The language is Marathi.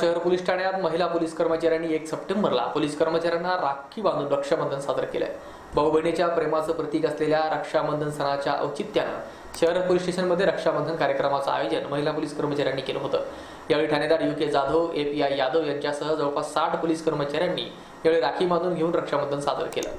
शहर पोलीस ठाण्यात महिला पोलीस कर्मचाऱ्यांनी एक सप्टेंबरला पोलीस कर्मचाऱ्यांना राखी बांधून रक्षाबंधन साजरं केलंय. भाऊ बहिणीच्या प्रेमाचं प्रतीक असलेल्या रक्षाबंधन सणाच्या औचित्यानं शहर पोलीस स्टेशनमध्ये रक्षाबंधन कार्यक्रमाचं आयोजन महिला पोलीस कर्मचाऱ्यांनी केलं होतं. यावेळी ठाणेदार U K Jadhav A P I Yadav यांच्यासह जवळपास साठ पोलीस कर्मचाऱ्यांनी यावेळी राखी बांधून घेऊन रक्षाबंधन साजरं केलं.